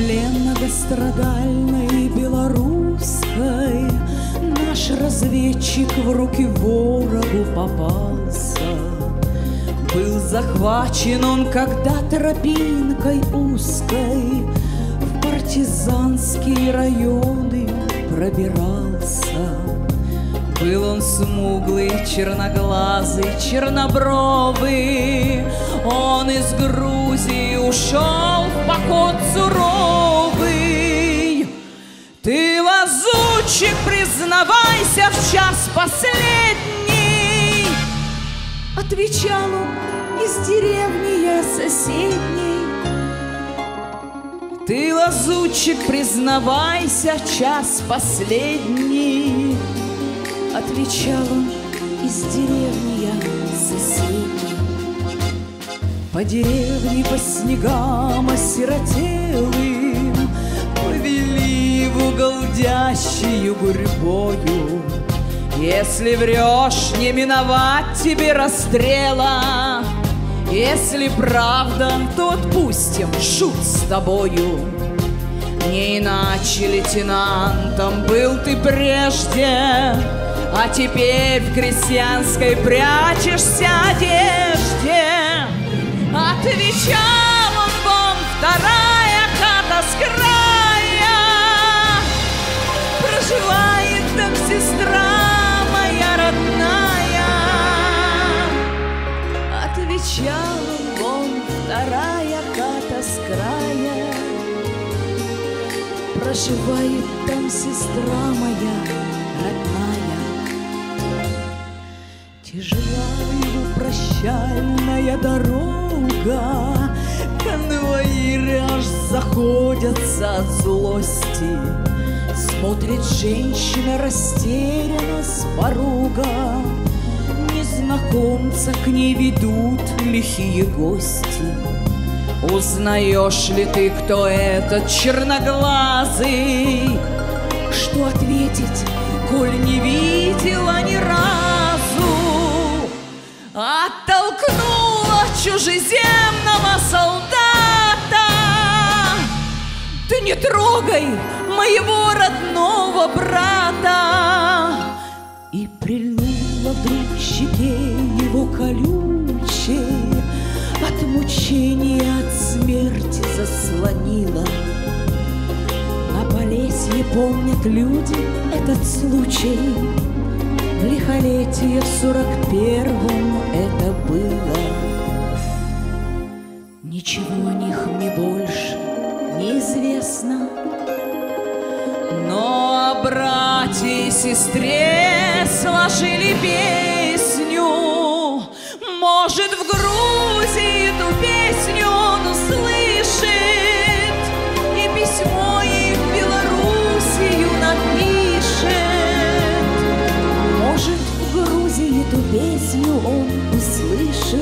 на дальней белорусской Наш разведчик в руки ворогу попался. Был захвачен он когда тропинкой узкой В партизанские районы пробирался. Был он смуглый, черноглазый, чернобровый. Он из Грузии ушел в поход суровый. Ты, лазучик, признавайся в час последний. Отвечал он из деревни я соседней. Ты, лазучик, признавайся, час последний. Отвечал он из деревни я соседней. По деревне, по снегам осиротелым Повели в угол дящую гурьбою. Если врешь, не миновать тебе расстрела. Если правда, то отпустим, шут с тобою. Не иначе лейтенантом был ты прежде, А теперь в крестьянской прячешься одежде. Отвечал он вон вторая хата с края, Проживает там сестра моя родная. Отвечал он вон вторая хата с края, Проживает там сестра моя родная. Тяжела его прощальная дорога, Конвоиры аж заходятся от злости. Смотрит женщина растерянно с порога, Незнакомца к ней ведут лихие гости. Узнаешь ли ты, кто этот черноглазый? Что ответить, коль не видела ни разу? Чужеземного солдата. Ты не трогай моего родного брата. И прильнула к щеке его колючей, От мучения, от смерти заслонила. На Полесье помнят люди этот случай, В лихолетие в сорок первом это но о и сестре сложили песню. Может, в Грузии эту песню он услышит, И письмо ей в Белоруссию напишет. Может, в Грузии эту песню он услышит,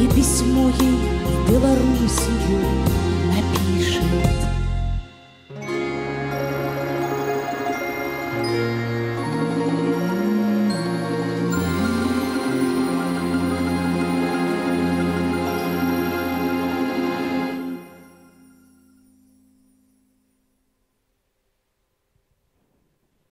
И письмо ей в Белоруссию